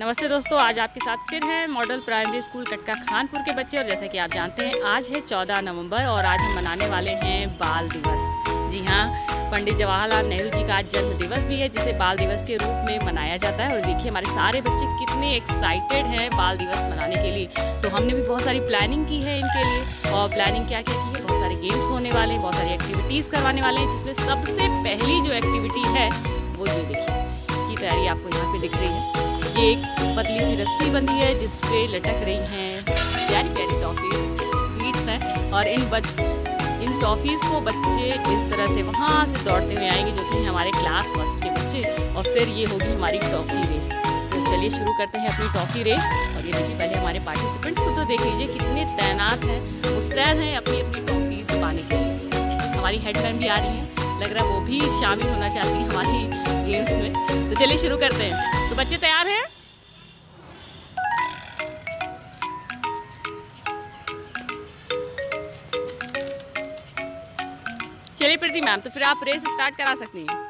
नमस्ते दोस्तों, आज आपके साथ फिर है model primary school Katka Khanpur के बच्चे, और जैसा कि आप जानते हैं, आज है 14 नवंबर, और आज हम मनाने वाले हैं बाल दिवस। जी हाँ पंडित जवाहरलाल नेहरू जी का आज जन्म दिवस भी है, जिसे बाल दिवस के रूप में मनाया जाता है। और देखिए, हमारे सारे बच्चे कितने एक्साइटेड हैं बाल दिवस मनाने के लिए। तो हमने भी बहुत सारी प्लानिंग की है इनके लिए, और प्लानिंग क्या क्या की है? सारे गेम्स होने वाले हैं, बहुत सारी एक्टिविटीज़ करवाने वाले हैं, जिसमें सबसे पहली जो एक्टिविटी है, वो ये देखिए। इसकी तैयारी आपको यहाँ पे दिख रही है। ये एक पतली सी रस्सी बंधी है, जिस पे लटक रही हैं प्यारी प्यारी टॉफ़ीज स्वीट्स हैं। और इन बच, इन टॉफ़ीज़ को बच्चे इस तरह से वहाँ से दौड़ते हुए आएँगे, जो कि हमारे क्लास फ़र्स्ट के बच्चे। और फिर ये होगी हमारी टॉफ़ी रेस तो चलिए शुरू करते हैं अपनी टॉफ़ी रेस और ये देखिए, पहले हमारे पार्टिसिपेंट्स को तो देख लीजिए कितने तैनात हैं, मुस्तैद हैं अपनी अपनी हमारी हेडमैन भी आ रही हैं। लग रहा है वो भी शामिल होना चाहती हैं हमारी गेम्स में। तो चलिए शुरू करते हैं। तो बच्चे तैयार हैं? चलिए प्रीति मैम तो फिर आप रेस स्टार्ट करा सकती हैं।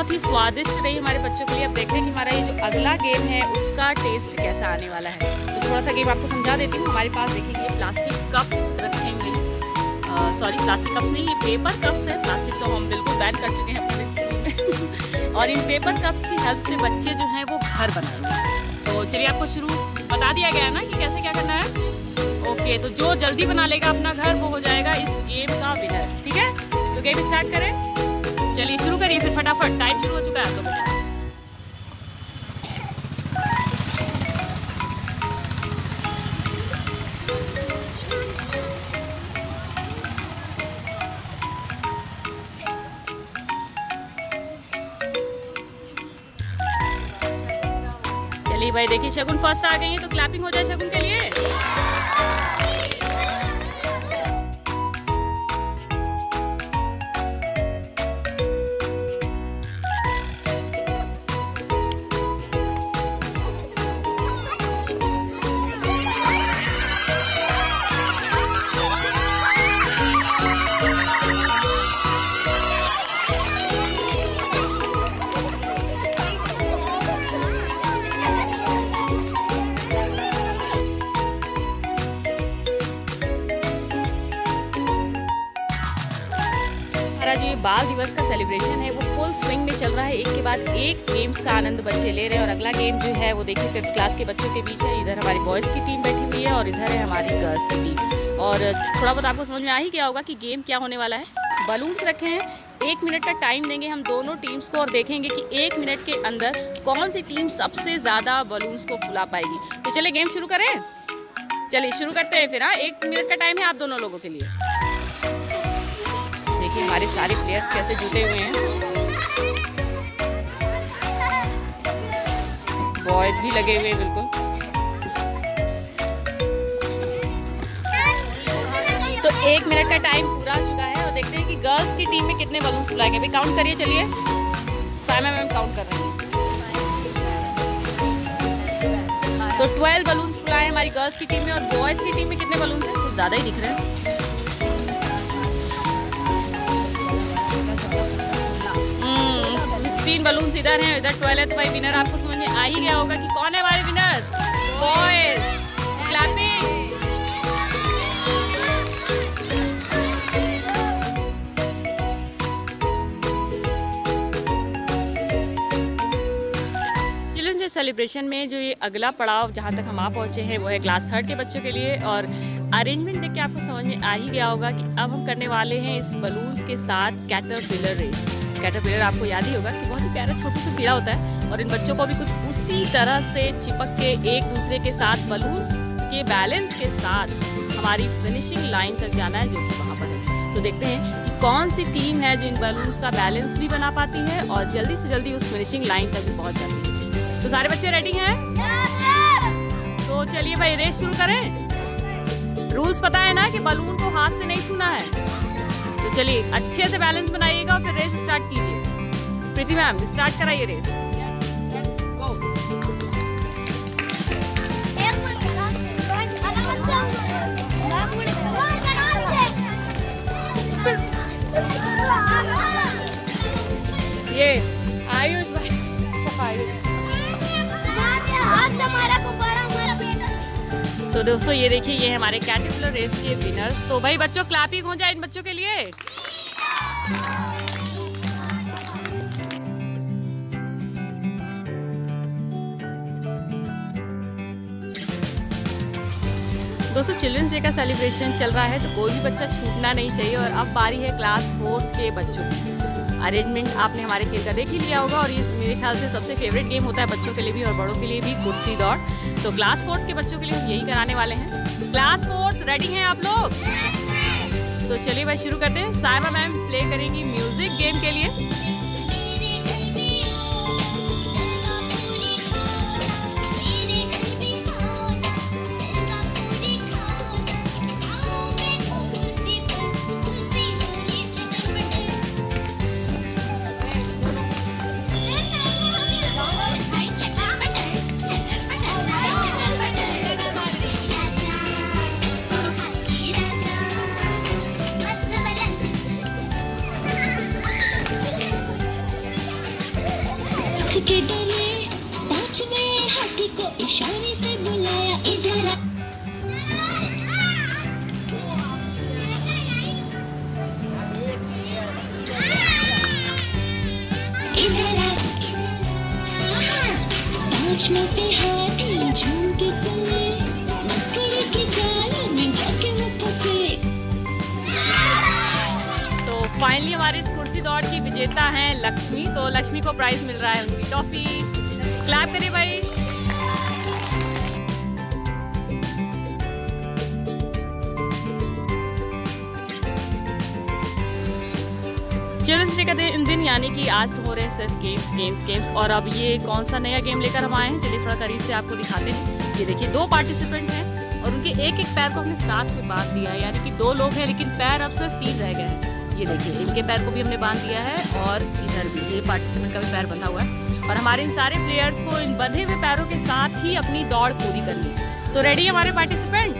बहुत ही स्वादिष्ट रही हमारे बच्चों के लिए। अब देखते हैं कि हमारा ये जो अगला गेम है, उसका टेस्ट कैसा आने वाला है। तो थोड़ा सा गेम आपको समझा देती हूँ। हमारे पास देखिए ये प्लास्टिक कप्स रखे हुए हैं सॉरी प्लास्टिक कप्स नहीं, ये पेपर कप्स है। प्लास्टिक तो हम बिल्कुल बैन कर चुके हैं अपने और इन पेपर कप्स की हेल्प से बच्चे जो हैं, वो घर बनाएँगे। तो चलिए, आपको शुरू बता दिया गया है ना कि कैसे क्या करना है? ओके तो जो जल्दी बना लेगा अपना घर, वो हो जाएगा इस गेम का विनर ठीक है? तो गेम स्टार्ट करें। चलिए शुरू करिए, फिर फटाफट। टाइम शुरू हो चुका है का चलिए भाई, देखिए, शगुन फ़र्स्ट आ गई है तो क्लैपिंग हो जाए शगुन के लिए। जो ये बाल दिवस का सेलिब्रेशन है, वो फुल स्विंग में चल रहा है। एक के बाद एक गेम्स का आनंद बच्चे ले रहे हैं और अगला गेम जो है, वो देखिए फिफ्थ क्लास के बच्चों के बीच है। इधर हमारी बॉयज़ की टीम बैठी हुई है और इधर है हमारी गर्ल्स की टीम और थोड़ा बहुत आपको समझ में आ ही गया होगा कि गेम क्या होने वाला है। बलून्स रखे हैं। एक मिनट का टाइम देंगे हम दोनों टीम्स को और देखेंगे कि एक मिनट के अंदर कौन सी टीम सबसे ज़्यादा बलून्स को फुला पाएगी। तो चलिए गेम शुरू करें। चलिए शुरू करते हैं फिर हाँ। एक मिनट का टाइम है आप दोनों लोगों के लिए। देखिए हमारे सारे प्लेयर्स कैसे जुटे हुए हैं। बॉयज़ भी लगे हुए हैं, बिल्कुल। तो एक मिनट का टाइम पूरा हो चुका है और देखते हैं कि गर्ल्स की टीम में कितने बलून्स फुलाएँगे। अभी काउंट करिए, चलिए। साइमा मैम काउंट कर रहे हैं। तो 12 बलून्स फुलाए हमारी गर्ल्स की टीम में और बॉयज़ की टीम में कितने बलून्स हैं? कुछ ज़्यादा ही दिख रहे हैं। सिक्सटीन बलून्स इधर हैं, इधर ट्वेल्व तो भाई विनर आपको समझ में आ ही गया होगा कि कौन है हमारे विनर्स बॉयज़ क्लैपिंग सेलिब्रेशन में जो ये अगला पड़ाव जहाँ तक हम आ पहुँचे हैं, वो है क्लास थर्ड के बच्चों के लिए और अरेंजमेंट देख के आपको समझ में आ ही गया होगा कि अब हम करने वाले हैं इस बलून्स के साथ कैटरपिलर रेस कैटरपिलर आपको याद ही होगा कि बहुत ही प्यारा छोटा सा कीड़ा होता है और इन बच्चों को भी कुछ उसी तरह से चिपक के एक दूसरे के साथ बलून्स के बैलेंस के साथ हमारी फिनिशिंग लाइन तक जाना है जो कि वहाँ पर है। तो देखते हैं कि कौन सी टीम है जो इन बलून्स का बैलेंस भी बना पाती है और जल्दी से जल्दी उस फिनिशिंग लाइन तक भी पहुँच जाती है। तो सारे बच्चे रेडी हैं? तो चलिए भाई रेस शुरू करें। रूल्स पता है ना कि बलून को हाथ से नहीं छूना है। तो चलिए अच्छे से बैलेंस बनाइएगा और फिर रेस स्टार्ट कीजिए। प्रीति मैम स्टार्ट कराइए रेस ये आयुष भाई आयुष। तो दोस्तों, ये देखिए, ये हमारे कैटरपिलर रेस के विनर्स तो भाई, बच्चों क्लैपिंग हो जाए इन बच्चों के लिए। दोस्तों चिल्ड्रंस डे का सेलिब्रेशन चल रहा है तो कोई भी बच्चा छूटना नहीं चाहिए और अब बारी है क्लास फोर्थ के बच्चों की। अरेंजमेंट आपने हमारे खेल का देख ही लिया होगा और ये मेरे ख्याल से सबसे फेवरेट गेम होता है बच्चों के लिए भी और बड़ों के लिए भी कुर्सी दौड़। तो क्लास फोर्थ के बच्चों के लिए हम यही कराने वाले हैं। क्लास फोर्थ रेडी हैं आप लोग? तो चलिए भाई शुरू करते हैं। साइबा मैम प्ले करेंगी म्यूज़िक गेम के लिए। के डरे पांचवे हाथी को इशारे से बुलाया इधर इधर आ पाँच मोटे हाथी फाइनली हमारे इस कुर्सी दौड़ की विजेता हैं लक्ष्मी तो लक्ष्मी को प्राइज मिल रहा है उनकी टॉफी क्लैप करिए भाई। चिल्ड्रंस डे का दिन दिन यानी कि आज तो हो रहे हैं सिर्फ़ गेम्स गेम्स गेम्स और अब ये कौन सा नया गेम लेकर हम आए हैं, चलिए थोड़ा करीब से आपको दिखाते हैं। ये देखिए, दो पार्टिसिपेंट हैं और उनके एक एक पैर को हमने साथ में बाँध दिया है, यानी कि दो लोग हैं, लेकिन पैर अब सिर्फ़ तीन रह गए हैं। ये देखिए, इनके पैर को भी हमने बाँध दिया है और इधर भी, ये पार्टिसिपेंट का भी पैर बंधा हुआ है। और हमारे इन सारे प्लेयर्स को इन बंधे हुए पैरों के साथ ही अपनी दौड़ पूरी करनी तो रेडी हमारे पार्टिसिपेंट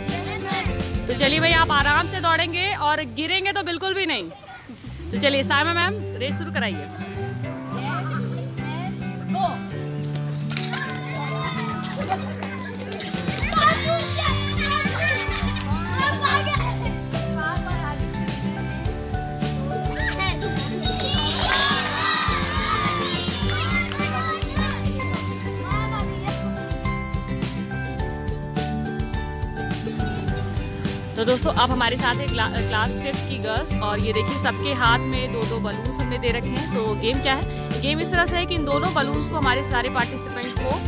तो चलिए भाई, आप आराम से दौड़ेंगे और गिरेंगे तो बिल्कुल भी नहीं। तो चलिए, सायमा मैम रेस शुरू कराइए। तो दोस्तों अब हमारे साथ है क्ला, क्लास फिफ्थ की गर्ल्स और ये देखिए सबके हाथ में दो दो बलून्स हमने दे रखे हैं। तो गेम क्या है? गेम इस तरह से है कि इन दोनों बलून्स को हमारे सारे पार्टिसिपेंट को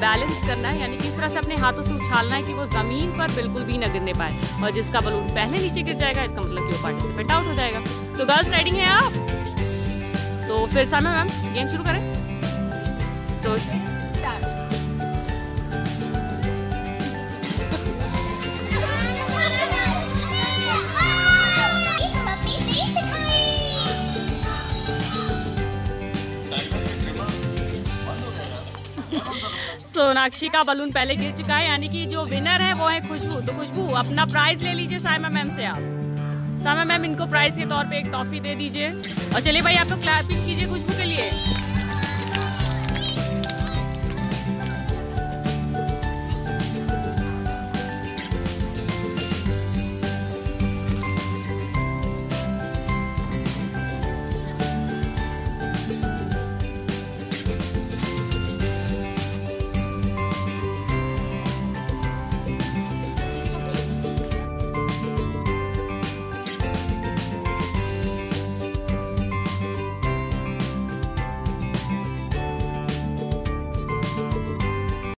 बैलेंस करना है यानी कि इस तरह से अपने हाथों से उछालना है कि वो ज़मीन पर बिल्कुल भी न गिरने पाए और जिसका बलून पहले नीचे गिर जाएगा इसका मतलब कि वो पार्टिसिपेंट आउट हो जाएगा। तो गर्ल्स रेडी हैं आप? तो फिर सामा मैम गेम शुरू करें। तो सोनाक्षी का बलून पहले गिर चुका है, यानी कि जो विनर है वो है खुशबू। तो खुशबू, अपना प्राइज ले लीजिए सायमा मैम से आप। सायमा मैम, इनको प्राइज के तौर पे एक टॉफी दे दीजिए। और चलिए भाई, आप लोग क्लैपिंग कीजिए खुशबू के लिए।